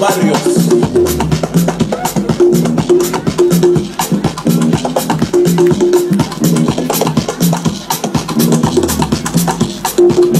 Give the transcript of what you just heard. tó bá sì yọ. thank you